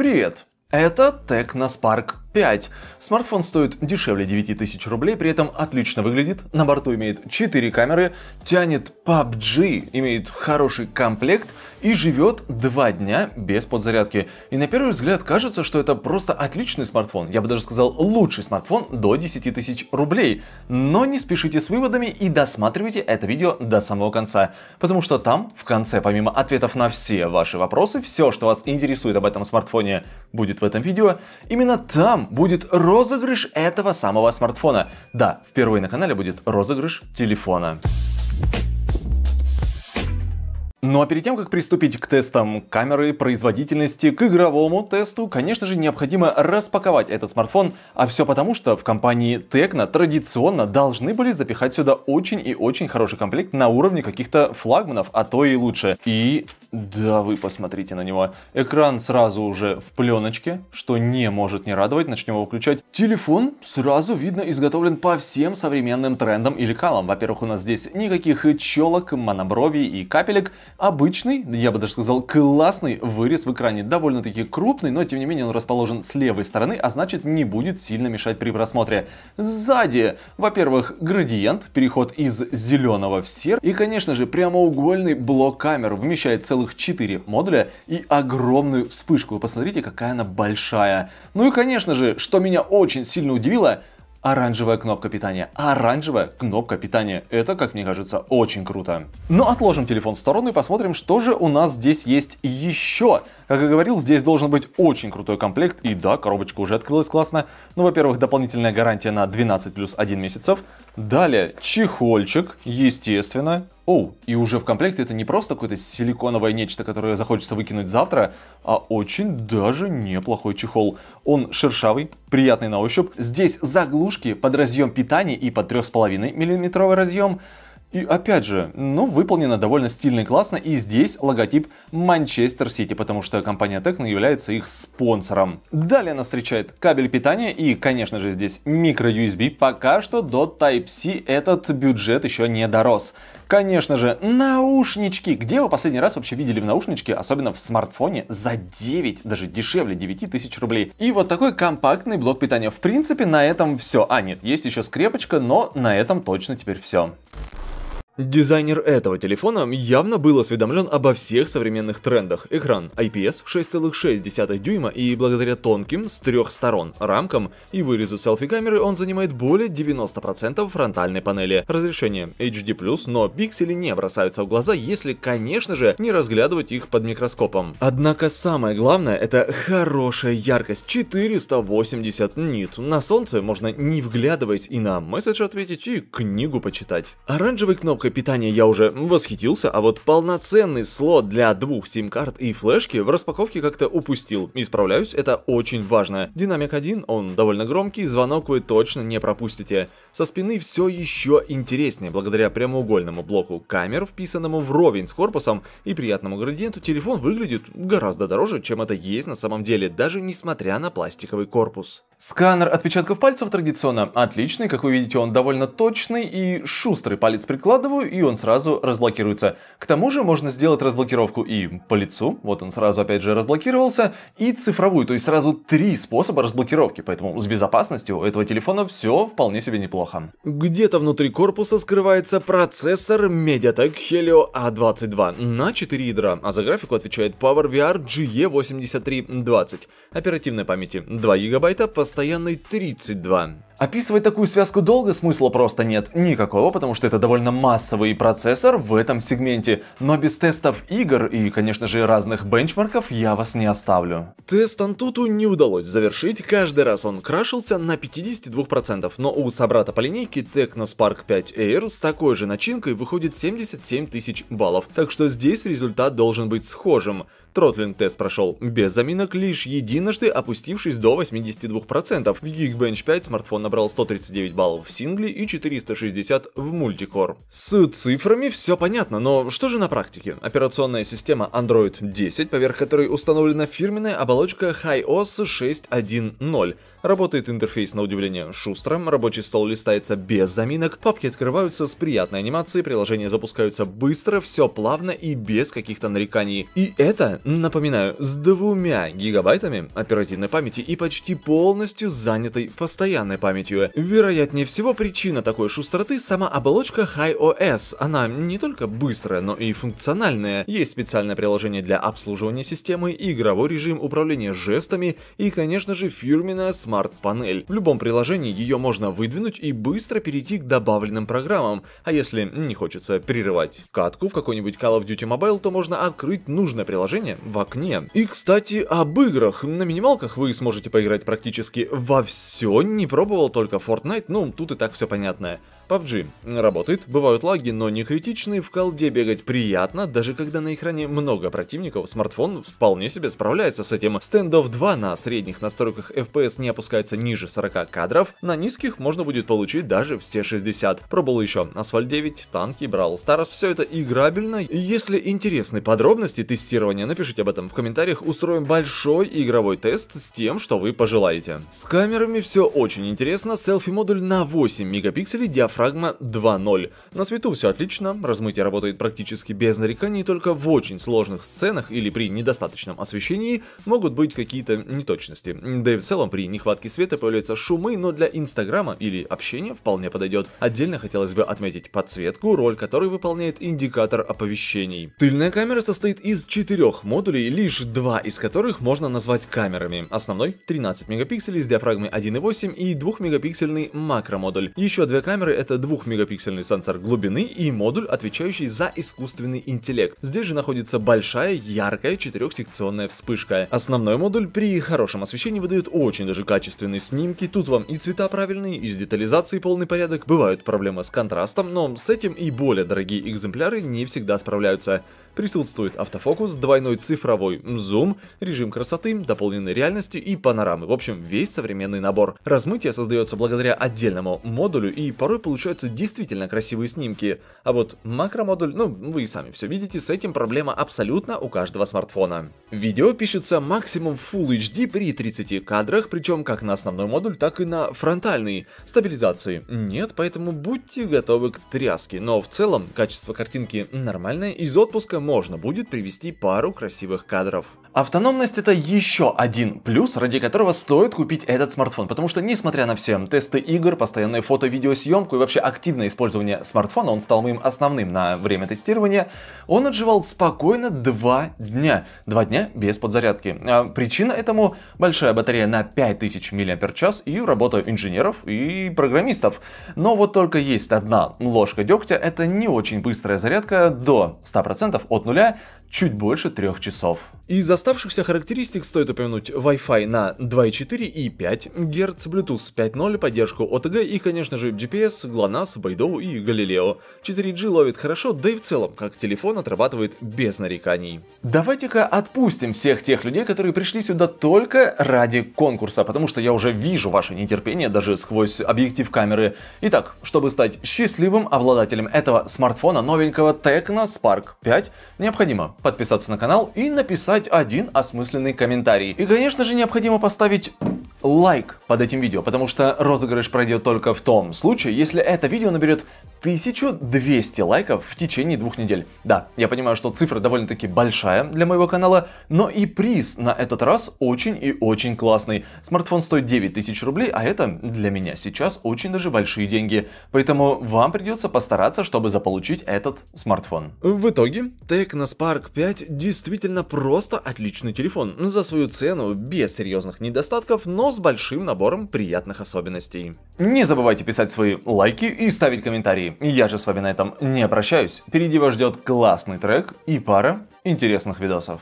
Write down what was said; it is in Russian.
Привет! Это Technospark 5. Смартфон стоит дешевле 9000 рублей, при этом отлично выглядит, на борту имеет 4 камеры, тянет PUBG, имеет хороший комплект и живет 2 дня без подзарядки. И на первый взгляд кажется, что это просто отличный смартфон, я бы даже сказал лучший смартфон до 10 тысяч рублей. Но не спешите с выводами и досматривайте это видео до самого конца, потому что там, в конце, помимо ответов на все ваши вопросы, все, что вас интересует об этом смартфоне, будет в этом видео, именно там там будет розыгрыш этого самого смартфона. Да, впервые на канале будет розыгрыш телефона. Ну а перед тем, как приступить к тестам камеры, производительности, к игровому тесту, конечно же, необходимо распаковать этот смартфон, а все потому, что в компании Tecno традиционно должны были запихать сюда очень и очень хороший комплект на уровне каких-то флагманов, а то и лучше. И да, вы посмотрите на него. Экран сразу уже в пленочке, что не может не радовать. Начнем его включать. Телефон сразу видно изготовлен по всем современным трендам и лекалам. Во-первых, у нас здесь никаких челок, монобровий и капелек. Обычный, я бы даже сказал, классный вырез в экране. Довольно-таки крупный, но тем не менее он расположен с левой стороны, а значит не будет сильно мешать при просмотре. Сзади, во-первых, градиент, переход из зеленого в серый. И, конечно же, прямоугольный блок камер вмещает целых 4 модуля и огромную вспышку. Посмотрите, какая она большая. Ну и, конечно же, что меня очень сильно удивило, оранжевая кнопка питания. Оранжевая кнопка питания. Это, как мне кажется, очень круто. Но отложим телефон в сторону и посмотрим, что же у нас здесь есть еще. Как я говорил, здесь должен быть очень крутой комплект. И да, коробочка уже открылась классно. Ну, во-первых, дополнительная гарантия на 12 плюс 1 месяцев. Далее, чехольчик, естественно. Оу, и уже в комплекте это не просто какое-то силиконовое нечто, которое захочется выкинуть завтра, а очень даже неплохой чехол. Он шершавый, приятный на ощупь. Здесь заглушки под разъем питания и под 3,5 мм разъем. И опять же, ну, выполнено довольно стильно и классно, и здесь логотип Манчестер Сити, потому что компания Tecno является их спонсором. Далее нас встречает кабель питания и, конечно же, здесь микро-USB. Пока что до Type-C этот бюджет еще не дорос. Конечно же, наушнички. Где вы последний раз вообще видели в наушничке, особенно в смартфоне, за 9, даже дешевле 9 тысяч рублей? И вот такой компактный блок питания. В принципе, на этом все. А, нет, есть еще скрепочка, но на этом точно теперь все. Дизайнер этого телефона явно был осведомлен обо всех современных трендах. Экран IPS 6,6 дюйма и благодаря тонким с трех сторон рамкам и вырезу селфи-камеры он занимает более 90% фронтальной панели. Разрешение HD+, но пиксели не бросаются в глаза, если, конечно же, не разглядывать их под микроскопом. Однако самое главное это хорошая яркость 480 нит. На солнце можно не вглядываясь и на месседж ответить, и книгу почитать. Оранжевый кнопкой блокой питания я уже восхитился, а вот полноценный слот для двух сим-карт и флешки в распаковке как-то упустил. Исправляюсь, это очень важно. Динамик 1, он довольно громкий, звонок вы точно не пропустите. Со спины все еще интереснее, благодаря прямоугольному блоку камер, вписанному вровень с корпусом и приятному градиенту, телефон выглядит гораздо дороже, чем это есть на самом деле, даже несмотря на пластиковый корпус. Сканер отпечатков пальцев традиционно отличный, как вы видите, он довольно точный и шустрый. Палец прикладываю, и он сразу разблокируется. К тому же можно сделать разблокировку и по лицу, вот он сразу опять же разблокировался, и цифровую, то есть сразу три способа разблокировки, поэтому с безопасностью у этого телефона все вполне себе неплохо. Где-то внутри корпуса скрывается процессор MediaTek Helio A22 на 4 ядра, а за графику отвечает PowerVR GE8320. Оперативной памяти 2 гигабайта, постоянной 32. Описывать такую связку долго смысла просто нет никакого, потому что это довольно массовый процессор в этом сегменте. Но без тестов игр и, конечно же, разных бенчмарков я вас не оставлю. Тест Антуту не удалось завершить, каждый раз он крашился на 52%, но у собрата по линейке Tecno Spark 5 Air с такой же начинкой выходит 77 тысяч баллов, так что здесь результат должен быть схожим. Тротлинг тест прошел без заминок, лишь единожды опустившись до 82%. В Geekbench 5 смартфон набрал 139 баллов в сингле и 460 в мультикор. С цифрами все понятно, но что же на практике? Операционная система Android 10, поверх которой установлена фирменная оболочка HiOS 6.1.0. Работает интерфейс на удивление шустро, рабочий стол листается без заминок, папки открываются с приятной анимацией, приложения запускаются быстро, все плавно и без каких-то нареканий. И это напоминаю, с двумя гигабайтами оперативной памяти и почти полностью занятой постоянной памятью. Вероятнее всего, причина такой шустроты сама оболочка HiOS. Она не только быстрая, но и функциональная. Есть специальное приложение для обслуживания системы, игровой режим управления жестами и, конечно же, фирменная смарт-панель. В любом приложении ее можно выдвинуть и быстро перейти к добавленным программам. А если не хочется прерывать катку в какой-нибудь Call of Duty Mobile, то можно открыть нужное приложение в окне. И, кстати, об играх. На минималках вы сможете поиграть практически во все. Не пробовал только Fortnite, ну, тут и так все понятное. PUBG работает, бывают лаги, но не критичные, в колде бегать приятно, даже когда на экране много противников, смартфон вполне себе справляется с этим. Standoff 2 на средних настройках FPS не опускается ниже 40 кадров, на низких можно будет получить даже все 60. Пробовал еще Asphalt 9, танки, Brawl Stars, все это играбельно. Если интересны подробности тестирования, напишите об этом в комментариях, устроим большой игровой тест с тем, что вы пожелаете. С камерами все очень интересно, селфи-модуль на 8 мегапикселей, диафрагма диафрагма 2.0. На свету все отлично, размытие работает практически без нареканий, только в очень сложных сценах или при недостаточном освещении могут быть какие-то неточности. Да и в целом при нехватке света появляются шумы, но для инстаграма или общения вполне подойдет. Отдельно хотелось бы отметить подсветку, роль которой выполняет индикатор оповещений. Тыльная камера состоит из четырех модулей, лишь два из которых можно назвать камерами. Основной 13 мегапикселей с диафрагмой 1.8 и 2 мегапиксельный макромодуль. Еще две камеры это это 2-мегапиксельный сенсор глубины и модуль, отвечающий за искусственный интеллект. Здесь же находится большая, яркая четырехсекционная вспышка. Основной модуль при хорошем освещении выдает очень даже качественные снимки, тут вам и цвета правильные, и с детализацией полный порядок, бывают проблемы с контрастом, но с этим и более дорогие экземпляры не всегда справляются. Присутствует автофокус, двойной цифровой зум, режим красоты, дополненной реальности и панорамы. В общем, весь современный набор. Размытие создается благодаря отдельному модулю и порой получаются действительно красивые снимки. А вот макромодуль, ну, вы и сами все видите, с этим проблема абсолютно у каждого смартфона. Видео пишется максимум Full HD при 30 кадрах, причем как на основной модуль, так и на фронтальный. Стабилизации нет, поэтому будьте готовы к тряске. Но в целом качество картинки нормальное, из отпуска можно будет привести пару красивых кадров. Автономность это еще один плюс, ради которого стоит купить этот смартфон, потому что несмотря на все тесты игр, постоянные фото-видеосъемку и вообще активное использование смартфона, он стал моим основным на время тестирования, он отживал спокойно два дня. Два дня без подзарядки. А причина этому большая батарея на 5000 мАч и работа инженеров и программистов. Но вот только есть одна ложка дегтя, это не очень быстрая зарядка до 100% от нуля, чуть больше трех часов. Из оставшихся характеристик стоит упомянуть Wi-Fi на 2.4 и 5 Гц, Bluetooth 5.0, поддержку OTG и, конечно же, GPS, GLONASS, Beidou и Galileo. 4G ловит хорошо, да и в целом, как телефон отрабатывает без нареканий. Давайте-ка отпустим всех тех людей, которые пришли сюда только ради конкурса, потому что я уже вижу ваше нетерпение даже сквозь объектив камеры. Итак, чтобы стать счастливым обладателем этого смартфона новенького Tecno Spark 5, необходимо подписаться на канал и написать один осмысленный комментарий. И, конечно же, необходимо поставить лайк под этим видео, потому что розыгрыш пройдет только в том случае, если это видео наберет 1200 лайков в течение двух недель. Да, я понимаю, что цифра довольно-таки большая для моего канала, но и приз на этот раз очень и очень классный. Смартфон стоит 9000 рублей, а это для меня сейчас очень даже большие деньги. Поэтому вам придется постараться, чтобы заполучить этот смартфон. В итоге, Tecno Spark 5 действительно просто отличный телефон. За свою цену, без серьезных недостатков, с большим набором приятных особенностей. Не забывайте писать свои лайки и ставить комментарии. Я же с вами на этом не прощаюсь. Впереди вас ждет классный трек и пара интересных видосов.